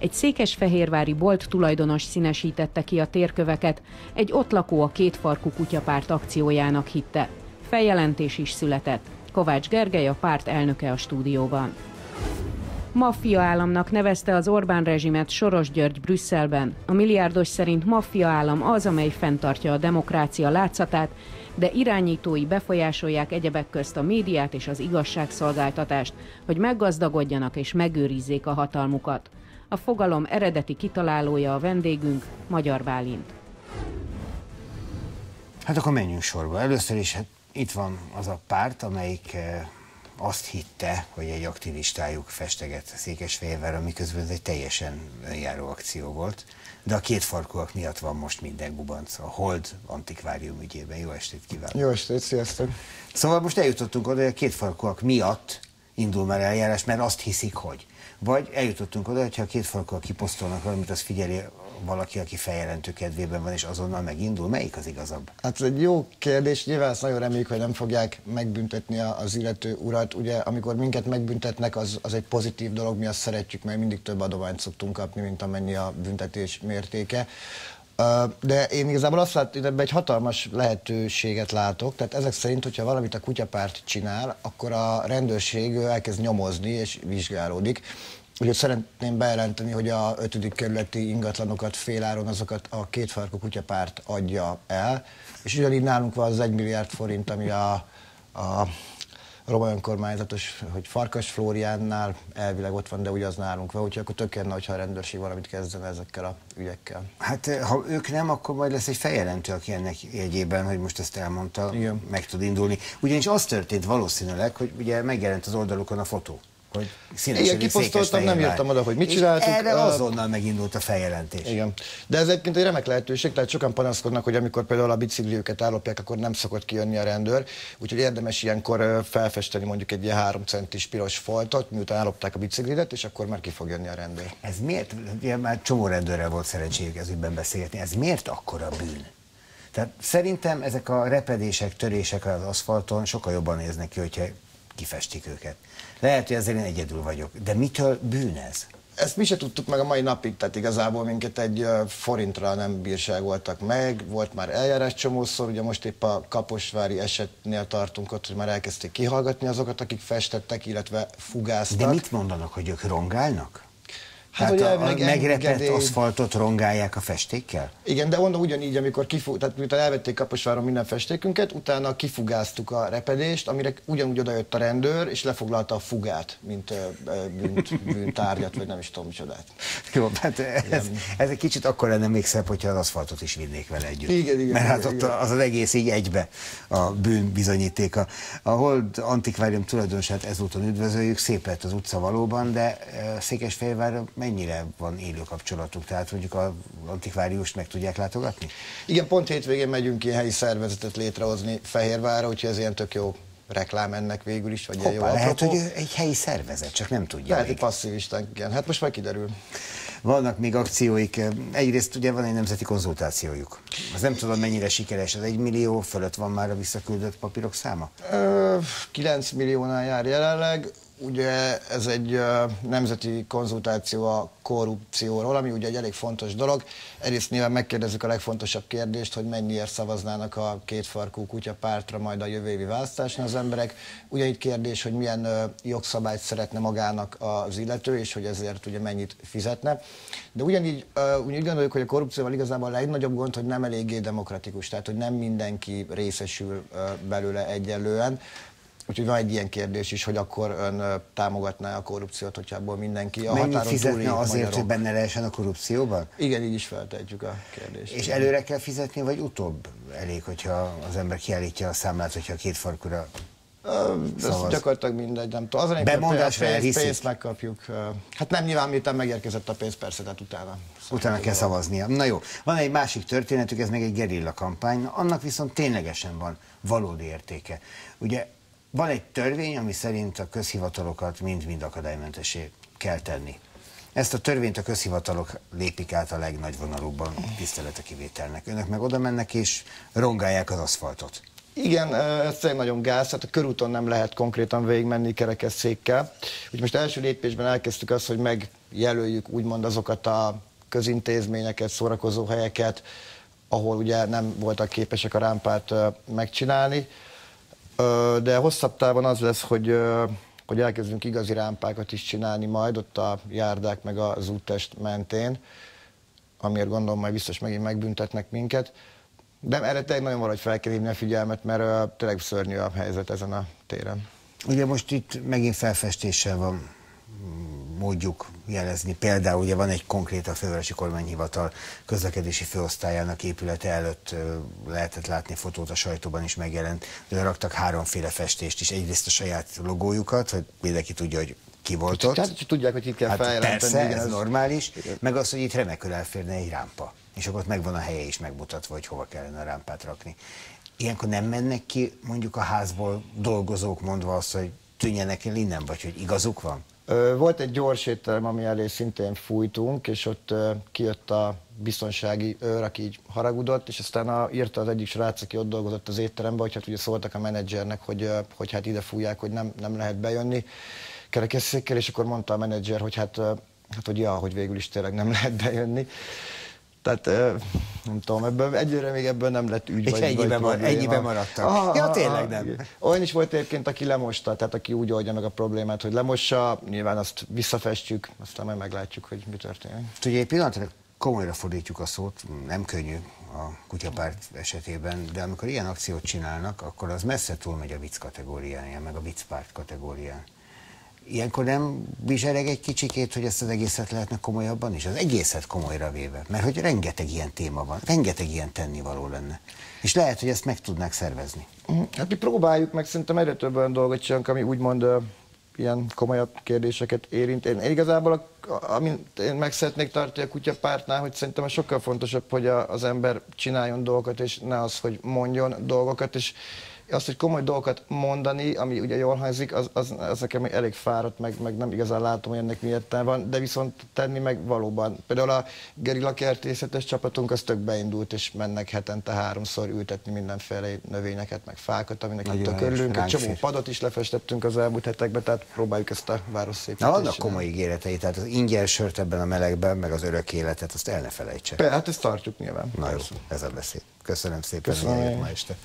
Egy székesfehérvári bolt tulajdonos színesítette ki a térköveket, egy ott lakó a kétfarkú kutyapárt akciójának hitte. Feljelentés is született. Kovács Gergely a párt elnöke a stúdióban. Maffia államnak nevezte az Orbán rezsimet Soros György Brüsszelben. A milliárdos szerint maffia állam az, amely fenntartja a demokrácia látszatát, de irányítói befolyásolják egyebek közt a médiát és az igazságszolgáltatást, hogy meggazdagodjanak és megőrizzék a hatalmukat. A fogalom eredeti kitalálója a vendégünk, Magyar Bálint. Hát akkor menjünk sorba. Először is hát itt van az a párt, amelyik eh, azt hitte, hogy egy aktivistájuk festeget Székesfehérvárra, miközben ez egy teljesen önjáró akció volt. De a két farkúak miatt van most minden gubanc a Hold antikvárium ügyében. Jó estét kívánok! Jó estét, sziasztok! Szóval most eljutottunk oda, hogy a két farkúak miatt indul már eljárás, mert azt hiszik, hogy. Vagy eljutottunk oda, hogyha két farkúak kiposztolnak valamit, az figyeli valaki, aki feljelentő kedvében van, és azonnal megindul? Melyik az igazabb? Hát ez egy jó kérdés. Nyilván azt nagyon reméljük, hogy nem fogják megbüntetni az illető urat. Ugye, amikor minket megbüntetnek, az, az egy pozitív dolog, mi azt szeretjük, mert mindig több adományt szoktunk kapni, mint amennyi a büntetés mértéke. De én igazából azt látom, hogy ebben egy hatalmas lehetőséget látok. Tehát ezek szerint, hogyha valamit a kutyapárt csinál, akkor a rendőrség elkezd nyomozni és vizsgálódik. Úgyhogy szeretném bejelenteni, hogy a 5. kerületi ingatlanokat féláron azokat a kétfarkú kutyapárt adja el, és ugyanígy nálunk van az 1 milliárd forint, ami a, a roma önkormányzatos, hogy Farkas Flóriánnál elvileg ott van, de ugye az nálunk van, úgyhogy akkor tökéletne, hogyha a rendőrség valamit kezdene ezekkel a ügyekkel. Hát eh, ha ők nem, akkor majd lesz egy feljelentő, aki ennek jegyében, hogy most ezt elmondta, Igen. meg tud indulni. Ugyanis az történt valószínűleg, hogy ugye megjelent az oldalukon a fotó hogy Igen, kiposztoltam, nem írtam oda, hogy mit csináltunk. Erre azonnal megindult a feljelentés. Igen. De ez egyébként egy remek lehetőség, tehát sokan panaszkodnak, hogy amikor például a bicikliüket ellopják, akkor nem szokott kijönni a rendőr. Úgyhogy érdemes ilyenkor felfesteni mondjuk egy ilyen három centis piros foltot, miután ellopták a biciklidet, és akkor már ki fog jönni a rendőr. Ez miért? Ugye már csomó rendőrrel volt szerencséjük ez ügyben beszélgetni. Ez miért akkora bűn? Tehát szerintem ezek a repedések, törések az aszfalton sokkal jobban néznek ki, hogyha kifestik őket. Lehet, hogy ezért én egyedül vagyok. De mitől bűn ez? Ezt mi se tudtuk meg a mai napig, tehát igazából minket egy forintra nem bírságoltak meg, volt már eljárás csomószor, ugye most épp a Kaposvári esetnél tartunk ott, hogy már elkezdték kihallgatni azokat, akik festettek, illetve fugáztak. De mit mondanak, hogy ők rongálnak? Hát, Tehát a, a megrepett engedély... aszfaltot rongálják a festékkel? Igen, de mondom ugyanígy, amikor kifug, tehát miután elvették Kaposváron minden festékünket, utána kifugáztuk a repedést, amire ugyanúgy odajött a rendőr, és lefoglalta a fugát, mint bűnt, bűntárgyat, vagy nem is tudom micsodát. Jó, hát ez, ez, egy kicsit akkor lenne még szebb, hogyha az aszfaltot is vinnék vele együtt. Igen, igen. Mert hát igen, ott igen. az az egész így egybe a bűn bizonyítéka. A Hold Antikvárium tulajdonosát ezúton üdvözöljük, szép lett az utca valóban, de Székesfehérvár mennyire van élő kapcsolatuk? Tehát mondjuk az antikváriust meg tudják látogatni? Igen, pont hétvégén megyünk ilyen helyi szervezetet létrehozni Fehérvárra, úgyhogy ez ilyen tök jó reklám ennek végül is, vagy Hoppá, jó lehet, hogy egy helyi szervezet, csak nem tudja Lehet, hogy passzivistán, igen. Hát most már kiderül. Vannak még akcióik. Egyrészt ugye van egy nemzeti konzultációjuk. Az nem tudom, mennyire sikeres. Az egy millió fölött van már a visszaküldött papírok száma? Ö, 9 milliónál jár jelenleg. Ugye ez egy nemzeti konzultáció a korrupcióról, ami ugye egy elég fontos dolog. Egyrészt nyilván megkérdezzük a legfontosabb kérdést, hogy mennyiért szavaznának a kétfarkú kutya pártra majd a jövő évi választáson az emberek. Ugyanígy kérdés, hogy milyen jogszabályt szeretne magának az illető, és hogy ezért ugye mennyit fizetne. De ugyanígy úgy gondoljuk, hogy a korrupcióval igazából a legnagyobb gond, hogy nem eléggé demokratikus, tehát hogy nem mindenki részesül belőle egyenlően. Úgyhogy van egy ilyen kérdés is, hogy akkor ön támogatná a korrupciót, hogyha abból mindenki a Mennyit határon túli azért, magyarok. hogy benne lehessen a korrupcióban? Igen, így is feltehetjük a kérdést. És előre kell fizetni, vagy utóbb elég, hogyha az ember kiállítja a számlát, hogyha két farkura ez gyakorlatilag mindegy, nem tudom. Az a pénzt, pénzt megkapjuk. Hát nem nyilván, miután megérkezett a pénz, persze, tehát utána. Utána kell szavaznia. Na jó, van egy másik történetük, ez meg egy gerilla kampány, annak viszont ténylegesen van valódi értéke. Ugye van egy törvény, ami szerint a közhivatalokat mind-mind akadálymentesé kell tenni. Ezt a törvényt a közhivatalok lépik át a legnagyvonalúbban tisztelete kivételnek. Önök meg oda mennek és rongálják az aszfaltot. Igen, ez tényleg nagyon gáz, hát a körúton nem lehet konkrétan végigmenni kerekesszékkel. Úgyhogy most első lépésben elkezdtük azt, hogy meg jelöljük úgymond azokat a közintézményeket, szórakozó helyeket, ahol ugye nem voltak képesek a rámpát megcsinálni. De hosszabb távon az lesz, hogy, hogy elkezdünk igazi rámpákat is csinálni majd ott a járdák meg az úttest mentén, amiért gondolom majd biztos megint megbüntetnek minket. De erre tényleg nagyon valahogy fel kell hívni a figyelmet, mert tényleg szörnyű a helyzet ezen a téren. Ugye most itt megint felfestéssel van módjuk jelezni. Például ugye van egy konkrét a Fővárosi Kormányhivatal közlekedési főosztályának épülete előtt lehetett látni fotót, a sajtóban is megjelent, de raktak háromféle festést is. Egyrészt a saját logójukat, hogy mindenki tudja, hogy ki volt ott. Tehát tudják, hogy itt kell hát feljelenteni. Persze, igen, ez, ez normális. Igen. Meg az, hogy itt remekül elférne egy rámpa. És akkor ott megvan a helye is megmutatva, hogy hova kellene a rámpát rakni. Ilyenkor nem mennek ki mondjuk a házból dolgozók mondva azt, hogy tűnjenek el innen, vagy hogy igazuk van? Volt egy gyors étterem, ami elé szintén fújtunk, és ott kijött a biztonsági őr, aki így haragudott, és aztán a, írta az egyik srác, aki ott dolgozott az étteremben, hogy hát ugye szóltak a menedzsernek, hogy, hogy hát ide fújják, hogy nem, nem lehet bejönni kerekesszékkel, és akkor mondta a menedzser, hogy hát, hát hogy ja, hogy végül is tényleg nem lehet bejönni. Tehát nem tudom, ebből, egyre még ebből nem lett ügy. És vagy, ennyiben, vagy mar, ennyiben maradtak. Ah, ja, tényleg nem. Olyan is volt egyébként, aki lemosta, tehát aki úgy oldja meg a problémát, hogy lemossa, nyilván azt visszafestjük, aztán majd meglátjuk, hogy mi történik. Ugye egy pillanatra komolyra fordítjuk a szót, nem könnyű a kutyapárt esetében, de amikor ilyen akciót csinálnak, akkor az messze túlmegy a vicc kategóriáján, meg a viccpárt kategórián. Ilyenkor nem bizsereg egy kicsikét, hogy ezt az egészet lehetne komolyabban is? Az egészet komolyra véve. Mert hogy rengeteg ilyen téma van, rengeteg ilyen tennivaló lenne. És lehet, hogy ezt meg tudnák szervezni. Hát mi próbáljuk, meg szerintem egyre több olyan dolgot csinálunk, ami úgymond ilyen komolyabb kérdéseket érint. Én, igazából, amit én meg szeretnék tartani a kutyapártnál, hogy szerintem sokkal fontosabb, hogy a, az ember csináljon dolgokat, és ne az, hogy mondjon dolgokat, és azt, hogy komoly dolgokat mondani, ami ugye jól hangzik, az, az, az nekem elég fáradt, meg, meg nem igazán látom, hogy ennek miért van, de viszont tenni meg valóban. Például a gerilla kertészetes csapatunk az tök beindult, és mennek hetente háromszor ültetni mindenféle növényeket, meg fákat, aminek itt tök örülünk. Egy csomó padot is lefestettünk az elmúlt hetekben, tehát próbáljuk ezt a város szépítést. Na, vannak komoly ígéretei, tehát az ingyen sört ebben a melegben, meg az örök életet, azt el ne felejtse. Hát ezt tartjuk nyilván. Na jó, ez a beszéd. Köszönöm szépen, hogy ma este.